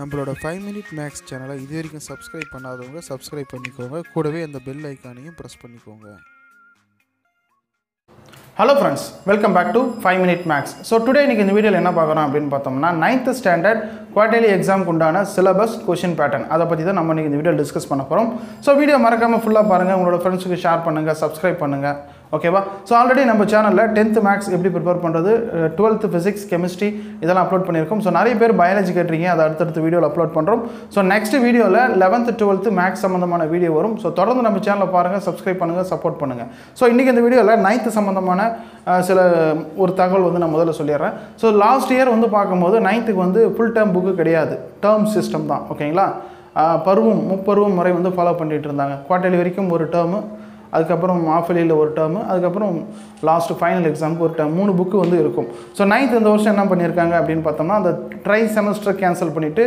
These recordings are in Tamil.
நம்மளோட ஃபைவ் மினிட் மேக்ஸ் சேனலை இது வரைக்கும் சப்ஸ்கிரைப் பண்ணாதவங்க சப்ஸ்கிரைப் பண்ணிக்கோங்க. கூடவே அந்த பெல் ஐக்கானையும் ப்ரெஸ் பண்ணிக்கோங்க. Hello friends welcome back to five minute maths so today இன்றைக்கி இந்த வீடியோவில் என்ன பார்க்குறோம் அப்படின்னு பார்த்தோம்னா நைன்த் ஸ்டாண்டர்ட் குவார்டர்லி எக்ஸாமுக்கு உண்டான சிலபஸ் கொஷின் பேட்டர்ன் அதை பற்றி தான் நம்ம இன்றைக்கி இந்த வீடியோ டிஸ்கஸ் பண்ண போகிறோம் ஸோ வீடியோ மறக்காமல் ஃபுல்லாக பாருங்கள் உங்களோட ஃப்ரெண்ட்ஸுக்கு ஷேர் பண்ணுங்கள் சப்ஸ்கிரைப் பண்ணுங்கள் ஓகேவா? ஸோ ஆல்ரெடி நம்ம சேனலில் டென்த்து மேக்ஸ் எப்படி ப்ரிப்பேர் பண்ணுறது டுவெல்த்து ஃபிசிக்ஸ் கெமிஸ்ட்ரி இதெல்லாம் அப்லோட் பண்ணியிருக்கோம். ஸோ நிறைய பேர் பயாலஜி கேட்டிருக்கீங்க அதை அடுத்தடுத்த வீடியோவில் அப்லோட் பண்ணுறோம் ஸோ நெக்ஸ்ட் வீடியோவில் லெவன்த்து டுவெல்த்து மேக்ஸ் சம்மந்தமான வீடியோ வரும். ஸோ தொடர்ந்து நம்ம சேனலை பாருங்கள் சப்ஸ்கிரைப் பண்ணுங்கள் சப்போர்ட் பண்ணுங்கள் ஸோ இன்றைக்கி இந்த வீடியோவில் நைன்த்து சம்மந்தமான சில ஒரு தகவல் வந்து நான் முதல்ல சொல்லிடுறேன். ஸோ லாஸ்ட் இயர் வந்து பார்க்கும்போது நைன்த்துக்கு வந்து ஃபுல் டேர்ம் புக்கு கிடையாது. டேர்ம் சிஸ்டம் தான் ஓகேங்களா? பருவம் முப்பருவம் முறை வந்து ஃபாலோ பண்ணிகிட்டு இருந்தாங்க. குவார்டர்லி வரைக்கும் ஒரு டேர்மு அதுக்கப்புறம் ஆஃபலியில் ஒரு டேர்மு அதுக்கப்புறம் லாஸ்ட் ஃபைனல் எக்ஸாமுக்கு ஒரு டேர்ம் மூணு புக்கு வந்து இருக்கும். ஸோ நைன்த் இந்த வருஷம் என்ன பண்ணியிருக்காங்க அப்படின்னு பார்த்தோம்னா அந்த ட்ரை செமஸ்டர் கேன்சல் பண்ணிவிட்டு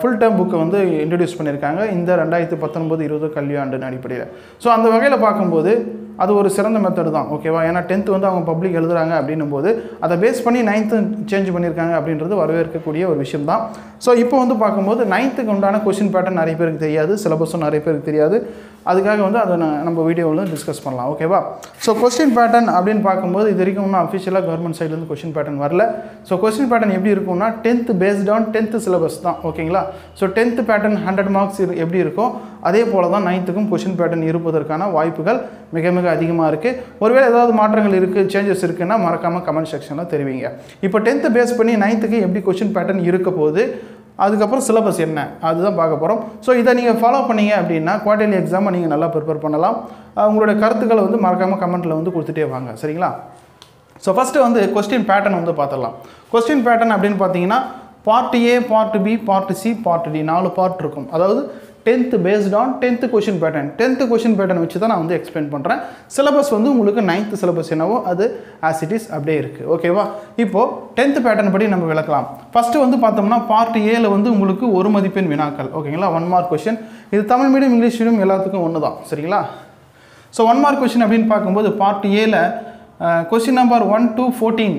ஃபுல் டைம் புக்கை வந்து இன்ட்ரடியூஸ் பண்ணியிருக்காங்க. இந்த ரெண்டாயிரத்து பத்தொன்பது இருபது கல்வியாண்டின் அடிப்படையில். ஸோ அந்த வகையில் பார்க்கும்போது அது ஒரு சிறந்த மெத்தடு தான் ஓகேவா ஏன்னா டென்த்து வந்து அவங்க பப்ளிக் எழுதுகிறாங்க அப்படின்னும் போது அதை பேஸ் பண்ணி நைன்த்து சேஞ்ச் பண்ணியிருக்காங்க அப்படின்றது வரவேற்கக்கூடிய ஒரு விஷயம் தான். ஸோ இப்போ வந்து பார்க்கும்போது நைன்த்துக்கு உண்டான கொஷின் பேட்டர்ன் நிறைய பேருக்கு தெரியாது சிலபஸும் நிறைய பேருக்கு தெரியாது. அதுக்காக வந்து அதை நான் நம்ம வீடியோவில் டிஸ்கஸ் பண்ணலாம் ஓகேவா ஸோ கொஸ்டின் பேட்டர்ன் அப்படின்னு பார்க்கும்போது இது வரைக்கும் இன்னும் அஃபிஷியலாக கவர்மெண்ட் சைட்லேருந்து கொஸ்டின் பேட்டர்ன் வரல. ஸோ கொஸ்டின் பேட்டர்ன் எப்படி இருக்கும்னா tenth based on tenth syllabus தான் ஓகேங்களா so tenth pattern hundred marks எப்படி இருக்கும்? அதே போல் தான் நைன்த்துக்கும் கொஷின் பேட்டர்ன் இருப்பதற்கான வாய்ப்புகள் மிக மிக அதிகமாக இருக்குது ஒருவேளை ஏதாவது மாற்றங்கள் இருக்குது சேஞ்சஸ் இருக்குன்னா மறக்காமல் கமெண்ட் செக்ஷனில் தெரிவிங்க. இப்போ டென்த்து பேஸ் பண்ணி நைன்த்துக்கு எப்படி கொஷின் பேட்டர்ன் இருக்க போகுது? அதுக்கப்புறம் சிலபஸ் என்ன? அதுதான் பார்க்க போகிறோம் ஸோ இதை நீங்கள் ஃபாலோ பண்ணீங்க அப்படின்னா குவார்டர்லி எக்ஸாமை நீங்கள் நல்லா ப்ரிப்பேர் பண்ணலாம். உங்களுடைய கருத்துக்களை வந்து மறக்காமல் கமெண்ட்டில் வந்து கொடுத்துட்டே வாங்க. சரிங்களா? ஸோ ஃபஸ்ட்டு வந்து கொஸ்டின் பேட்டர்ன் வந்து பார்த்துடலாம். கொஸ்டின் பேட்டர்ன் அப்படின்னு பார்த்தீங்கன்னா part A part B part C part D நாலு பார்ட் இருக்கும். அதாவது tenth based on tenth question pattern tenth question pattern வச்சு தான் நான் வந்து எக்ஸ்பிளைன் பண்ணுறேன் சிலபஸ் வந்து உங்களுக்கு நைன்த்து சிலபஸ் என்னவோ அது ஆஸ் இட் இஸ் அப்படியே இருக்குது ஓகேவா இப்போது டென்த்து பேட்டர்ன் படி நம்ம விளக்கலாம். ஃபஸ்ட்டு வந்து பார்த்தோம்னா பார்ட் ஏல வந்து உங்களுக்கு ஒரு மதிப்பெண் வினாக்கள். ஓகேங்களா ஒன் மார்க் கொஷின் இது தமிழ் மீடியம் இங்கிலீஷ் மீடியம் எல்லாத்துக்கும் ஒன்று தான் சரிங்களா? ஸோ ஒன் மார்க் கொஷின் அப்படின்னு பார்க்கும்போது பார்ட் ஏல question number one two fourteen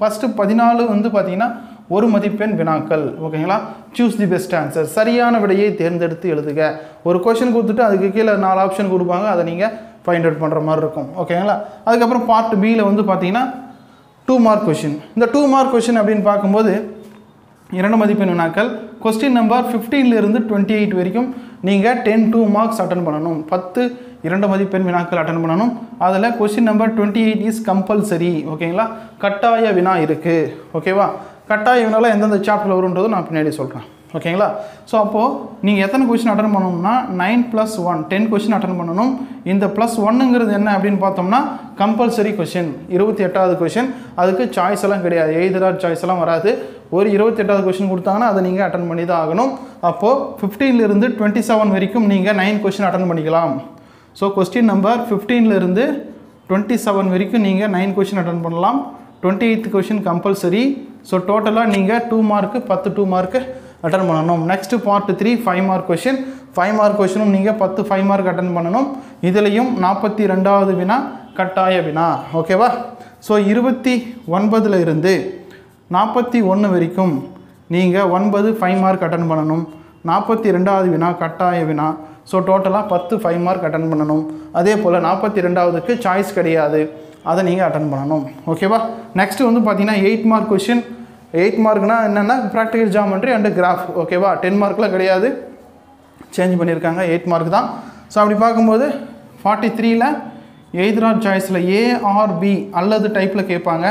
first பதினாலு வந்து பார்த்தீங்கன்னா ஒரு மதிப்பெண் வினாக்கள் ஓகேங்களா? சூஸ் தி பெஸ்ட் ஆன்சர் சரியான விடையை தேர்ந்தெடுத்து எழுதுக. ஒரு கொஷின் கொடுத்துட்டு அதுக்கு கீழே நாலு ஆப்ஷன் கொடுப்பாங்க. அதை நீங்கள் ஃபைண்ட் அவுட் பண்ணுற மாதிரி இருக்கும். ஓகேங்களா? அதுக்கப்புறம் பார்ட் பியில் வந்து பார்த்தீங்கன்னா டூ மார்க் கொஷின் இந்த டூ மார்க் கொஷின் அப்படின்னு பார்க்கும்போது இரண்டு மதிப்பெண் வினாக்கள். கொஸ்டின் நம்பர் 15 இருந்து டுவெண்ட்டி எயிட் வரைக்கும் நீங்கள் டென் டூ மார்க்ஸ் அட்டன் பண்ணணும். பத்து இரண்டு மதிப்பெண் வினாக்கள் அட்டன் பண்ணணும். அதில் question number twenty eight is compulsory ஓகேங்களா? கட்டாய வினா இருக்குது ஓகேவா? கட்டாய இவனால் எந்தெந்த சாப்டரில் வரும்ன்றதை நான் பின்னாடி சொல்கிறேன் ஓகேங்களா? ஸோ அப்போது நீங்கள் எத்தனை கொஷின் அட்டன் பண்ணணும்னா nine plus one ten question attend பண்ணணும். இந்த ப்ளஸ் ஒன்னுங்கிறது என்ன அப்படின்னு பார்த்தோம்னா கம்பல்சரி கொஷின் இருபத்தி எட்டாவது கொஷின் அதுக்கு சாய்ஸ் எல்லாம் கிடையாது. எய்தரார் சாய்ஸ் எல்லாம் வராது. ஒரு இருபத்தி எட்டாவது கொஷின் கொடுத்தாங்கன்னா அதை நீங்கள் அட்டன் பண்ணி தான் ஆகணும். அப்போது ஃபிஃப்டீன்லேருந்து டுவெண்ட்டி செவன் வரைக்கும் நீங்கள் நைன் கொஷின் அட்டன் பண்ணிக்கலாம். ஸோ கொஸ்டின் நம்பர் ஃபிஃப்டீன்லேருந்து டுவெண்ட்டி செவன் வரைக்கும் நீங்கள் நைன் கொஷின் அட்டன் பண்ணலாம். Twenty eighth question compulsory so டோட்டலாக நீங்கள் டூ மார்க்கு பத்து டூ மார்க்கு அட்டன் பண்ணணும். Next part three five mark question five mark கொஷினும் நீங்கள் பத்து ஃபைவ் மார்க் அட்டன் பண்ணணும். இதுலேயும் நாற்பத்தி ரெண்டாவது வினா கட்டாய வினா. ஓகேவா ஸோ இருபத்தி ஒன்பதில் இருந்து நாற்பத்தி ஒன்று வரைக்கும் நீங்கள் ஒன்பது ஃபைவ் மார்க் அட்டன் பண்ணணும். நாற்பத்தி ரெண்டாவது வினா கட்டாய வினா. ஸோ டோட்டலாக பத்து ஃபைவ் மார்க் அட்டன் பண்ணணும். அதே போல் நாற்பத்தி ரெண்டாவதுக்கு சாய்ஸ் கிடையாது. அதை நீங்கள் அட்டன் பண்ணணும். ஓகேவா நெக்ஸ்ட்டு வந்து பார்த்தீங்கன்னா எயிட் மார்க் கொஷின் எயிட் மார்க்னா என்னென்னா ப்ராக்டிகல் ஜாமெண்ட்ரி அண்டு கிராஃப் ஓகேவா டென் மார்க்கில் கிடையாது. சேஞ்ச் பண்ணியிருக்காங்க. எயிட் மார்க் தான். ஸோ அப்படி பார்க்கும்போது ஃபார்ட்டி த்ரீயில் எய்தரார் சாய்ஸில் ஏஆர்பி அல்லது டைப்பில் கேட்பாங்க.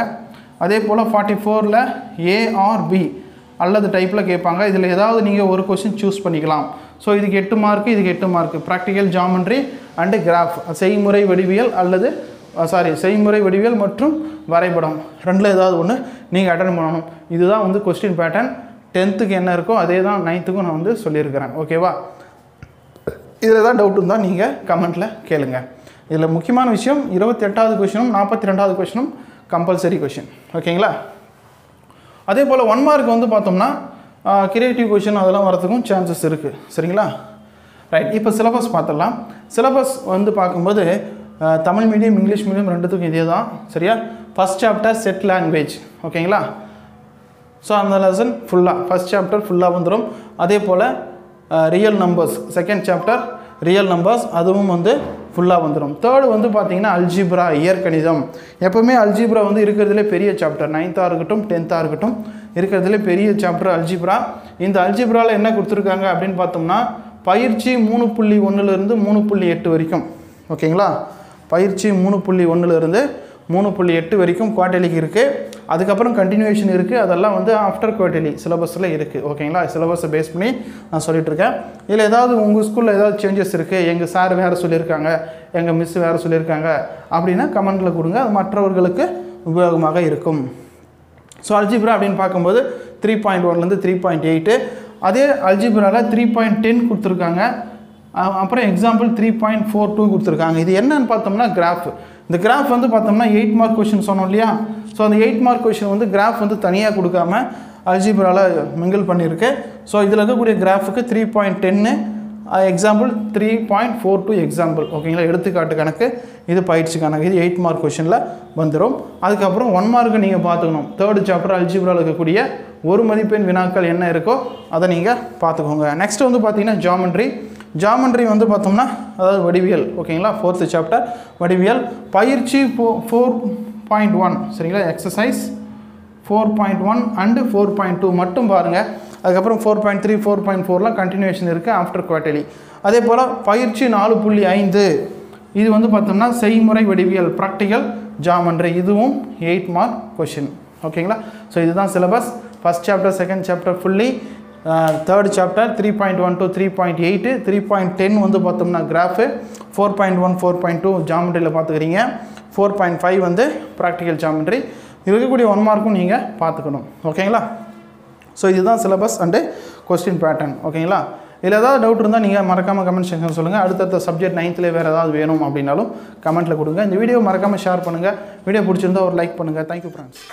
அதே போல் ஃபார்ட்டி ஃபோரில் ஏஆர்பி அல்லது டைப்பில் கேட்பாங்க. இதில் ஏதாவது நீங்கள் ஒரு கொஷின் சூஸ் பண்ணிக்கலாம். ஸோ இதுக்கு எட்டு மார்க்கு இதுக்கு எட்டு mark practical geometry and graph செய்முறை வடிவியல் அல்லது சாரி செய்முறை வடிவியல் மற்றும் வரைபடம். ரெண்டில் ஏதாவது ஒன்று நீங்கள் அட்டன் பண்ணணும். இதுதான் வந்து கொஸ்டின் பேட்டர்ன் டென்த்துக்கு என்ன இருக்கோ அதே தான் நைன்த்துக்கும் நான் வந்து சொல்லியிருக்கிறேன். ஓகேவா இதில் தான் டவுட் இருந்தால் நீங்கள் கமெண்ட்டில் கேளுங்க. இதில் முக்கியமான விஷயம் இருபத்தி எட்டாவது கொஷினும் நாற்பத்தி ரெண்டாவது கொஷினும் கம்பல்சரி கொஷின் ஓகேங்களா அதே போல் ஒன் மார்க் வந்து பார்த்தோம்னா கிரியேட்டிவ் கொஷின் அதெல்லாம் வரதுக்கும் சான்சஸ் இருக்குது சரிங்களா? ரைட் இப்போ சிலபஸ் பார்த்துடலாம். சிலபஸ் வந்து பார்க்கும்போது தமிழ் மீடியம் இங்கிலீஷ் மீடியம் ரெண்டுத்துக்கும் இதே தான் சரியா? ஃபஸ்ட் சாப்டர் செட் லாங்குவேஜ் ஓகேங்களா? ஸோ அந்த லெசன் ஃபுல்லாக ஃபஸ்ட் சாப்டர் ஃபுல்லாக வந்துடும் அதே போல் real numbers second chapter real numbers அதுவும் வந்து ஃபுல்லாக வந்துடும் தேர்டு வந்து பார்த்தீங்கன்னா அல்ஜிப்ரா இயற்கணிதம். எப்போவுமே அல்ஜிப்ரா வந்து இருக்கிறதுலே பெரிய சாப்டர் நைன்த்தாக இருக்கட்டும் டென்த்தாக இருக்கட்டும் இருக்கிறதுலே பெரிய சாப்டர் அல்ஜிப்ரா இந்த அல்ஜிப்ராவில் என்ன கொடுத்துருக்காங்க அப்படின்னு பார்த்தோம்னா பயிற்சி மூணு புள்ளி ஒன்றுலேருந்து மூணு புள்ளி எட்டு வரைக்கும். ஓகேங்களா? பயிற்சி மூணு புள்ளி ஒன்றுலேருந்து மூணு புள்ளி எட்டு வரைக்கும் குவார்டர்லிக்கு இருக்குது அதுக்கப்புறம் கண்டினியூஷன் இருக்குது அதெல்லாம் வந்து ஆஃப்டர் குவார்டர்லி சிலபஸில் இருக்குது ஓகேங்களா சிலபஸை பேஸ் பண்ணி நான் சொல்லிகிட்ருக்கேன் இருக்கேன் இதில் ஏதாவது உங்கள் ஸ்கூலில் ஏதாவது சேஞ்சஸ் இருக்குது எங்கள் சார் வேறு சொல்லியிருக்காங்க. எங்கள் மிஸ் வேறு சொல்லியிருக்காங்க. அப்படின்னா கமெண்ட்டில் கொடுங்க. அது மற்றவர்களுக்கு உபயோகமாக இருக்கும். ஸோ அல்ஜிப்ரா அப்படின்னு பார்க்கும்போது த்ரீ பாயிண்ட் ஒன்லேருந்து த்ரீ பாயிண்ட் எயிட்டு அதே அல்ஜிப்ராவில் த்ரீ பாயிண்ட் டென் கொடுத்துருக்காங்க. அப்புறம் example three point four two கொடுத்துருக்காங்க. இது என்னன்னு பார்த்தோம்னா கிராஃப் இந்த கிராஃப் வந்து பார்த்தோம்னா எயிட் மார்க் கொஷின் சொன்னோம் இல்லையா? ஸோ அந்த எயிட் மார்க் கொஷின் வந்து கிராஃப் வந்து தனியாக கொடுக்காம அல்ஜிப்ராவில் மிங்கிள் பண்ணியிருக்கு. ஸோ இதில் இருக்கக்கூடிய கிராஃபுக்கு த்ரீ பாயிண்ட் டென்னு example three point four two example ஓகேங்களா எடுத்துக்காட்டு கணக்கு. இது பயிற்சி கணக்கு. இது எயிட் மார்க் கொஷனில் வந்துடும் அதுக்கப்புறம் ஒன் மார்க்கு நீங்கள் பார்த்துக்கணும். தேர்டு சாப்டர் அல்ஜிப்ராவில் இருக்கக்கூடிய ஒரு மதிப்பெண் வினாக்கள் என்ன இருக்கோ அதை நீங்கள் பார்த்துக்கோங்க. நெக்ஸ்ட் வந்து பார்த்தீங்கன்னா ஜாமெண்ட்ரி ஜாமெண்ட்ரி வந்து பார்த்தோம்னா அதாவது வடிவியல் ஓகேங்களா? ஃபோர்த்து சாப்டர் வடிவியல். பயிற்சி ஃபோ ஃபோர் பாயிண்ட் ஒன் சரிங்களா? Exercise four point one and four point two மட்டும் பாருங்கள் அதுக்கப்புறம் four point three four point ஃபோர்லாம் continuation இருக்குது ஆஃப்டர் குவார்டலி அதே போல் பயிற்சி நாலு புள்ளி ஐந்து. இது வந்து பார்த்தோம்னா செய்முறை வடிவியல் ப்ராக்டிக்கல் ஜாமண்ட்ரி. இதுவும் எயிட் மார்க் கொஷின் ஓகேங்களா? ஸோ இதுதான் syllabus first chapter second chapter fully third chapter three point one two three point eight three point ten வந்து பார்த்தோம்னா graph four point one four point two ஜாமெண்ட்ரியில் பார்த்துக்கிறீங்க. ஃபோர் பாயிண்ட் ஃபைவ் வந்து ப்ராக்டிக்கல் ஜாமெண்ட்ரி இருக்கக்கூடிய ஒன் மார்க்கும் நீங்கள் பார்த்துக்கணும். ஓகேங்களா? ஸோ இதுதான் சிலபஸ் அண்டு கொஸ்டின் பேட்டர்ன் ஓகேங்களா? இதில் ஏதாவது டவுட் இருந்தால் நீங்கள் மறக்காமல் கமெண்ட் செக்ஷன் சொல்லுங்கள் அடுத்தடுத்த சப்ஜெக்ட் நைன்த்தில் வேறு ஏதாவது வேணும் அப்படின்னாலும் கமெண்ட்டில் கொடுங்க. இந்த வீடியோ மறக்காமல் ஷேர் பண்ணுங்கள் வீடியோ பிடிச்சிருந்தா ஒரு லைக் பண்ணுங்கள் தேங்க்யூ ஃப்ரெண்ட்ஸ்